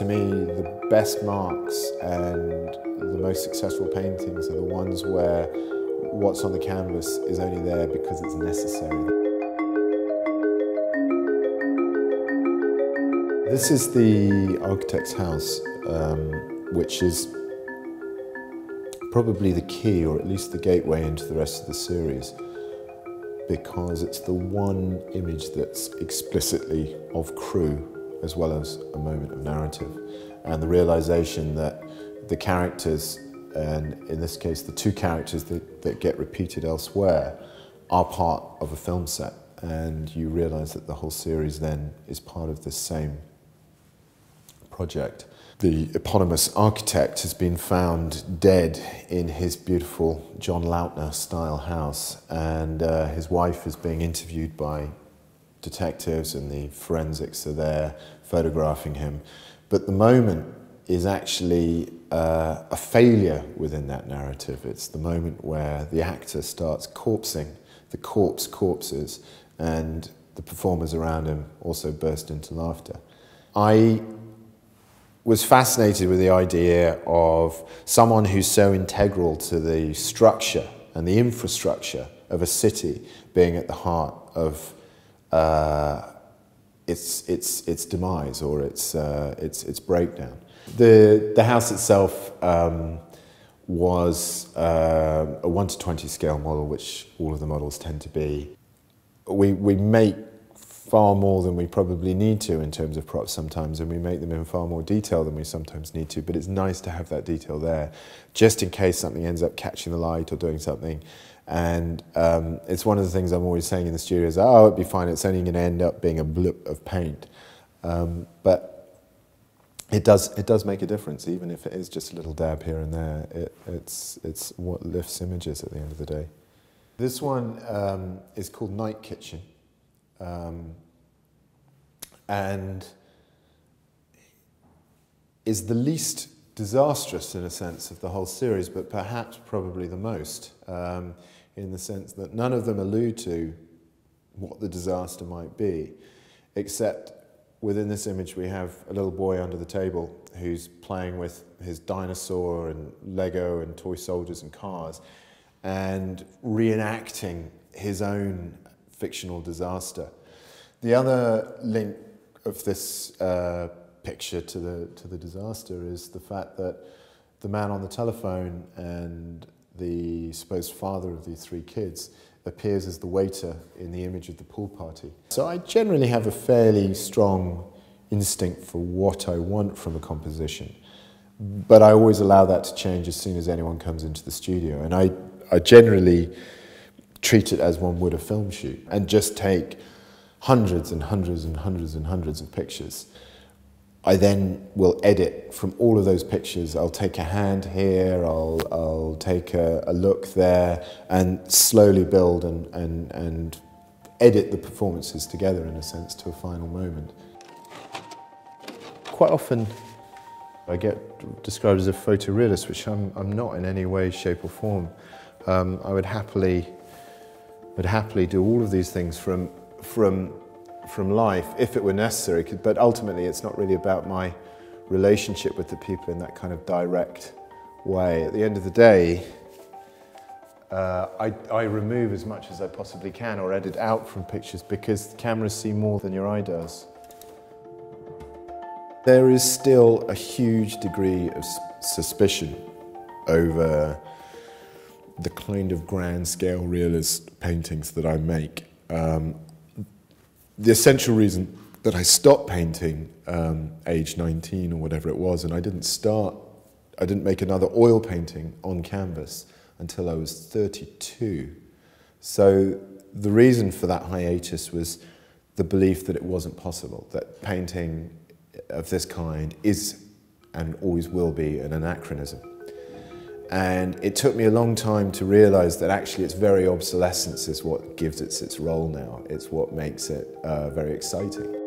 To me, the best marks and the most successful paintings are the ones where what's on the canvas is only there because it's necessary. This is the architect's house, um, which is probably the key, or at least the gateway into the rest of the series, because it's the one image that's explicitly of crew as well as a moment of narrative. And the realization that the characters, and in this case the two characters that, that get repeated elsewhere, are part of a film set. And you realize that the whole series then is part of the same project. The eponymous architect has been found dead in his beautiful John Lautner style house, and uh, his wife is being interviewed by detectives and the forensics are there photographing him. But the moment is actually uh, a failure within that narrative. It's the moment where the actor starts corpsing, the corpse corpses, and the performers around him also burst into laughter. I was fascinated with the idea of someone who's so integral to the structure and the infrastructure of a city being at the heart of uh, its, its, its demise or its, uh, its, its breakdown. The, the house itself um, was uh, a 1 to 20 scale model, which all of the models tend to be. We, we make far more than we probably need to in terms of props sometimes, and we make them in far more detail than we sometimes need to, but it's nice to have that detail there, just in case something ends up catching the light or doing something and um, it's one of the things I'm always saying in the studio is, oh, it'd be fine, it's only going to end up being a blip of paint. Um, but it does, it does make a difference, even if it is just a little dab here and there. It, it's, it's what lifts images at the end of the day. This one um, is called Night Kitchen. Um, and is the least disastrous in a sense of the whole series, but perhaps probably the most. Um, in the sense that none of them allude to what the disaster might be, except within this image we have a little boy under the table who's playing with his dinosaur and Lego and toy soldiers and cars and reenacting his own fictional disaster. The other link of this uh, picture to the, to the disaster is the fact that the man on the telephone and the supposed father of these three kids, appears as the waiter in the image of the pool party. So I generally have a fairly strong instinct for what I want from a composition, but I always allow that to change as soon as anyone comes into the studio. And I, I generally treat it as one would a film shoot and just take hundreds and hundreds and hundreds and hundreds of pictures I then will edit from all of those pictures. I'll take a hand here, I'll, I'll take a, a look there, and slowly build and, and, and edit the performances together, in a sense, to a final moment. Quite often, I get described as a photorealist, which I'm, I'm not in any way, shape, or form. Um, I would happily, would happily do all of these things from, from from life if it were necessary. But ultimately, it's not really about my relationship with the people in that kind of direct way. At the end of the day, uh, I, I, remove as much as I possibly can or edit out from pictures because cameras see more than your eye does. There is still a huge degree of suspicion over the kind of grand scale realist paintings that I make. Um, the essential reason that I stopped painting um, age 19 or whatever it was, and I didn't start, I didn't make another oil painting on canvas until I was 32. So the reason for that hiatus was the belief that it wasn't possible, that painting of this kind is and always will be an anachronism. And it took me a long time to realize that actually its very obsolescence is what gives it its role now. It's what makes it uh, very exciting.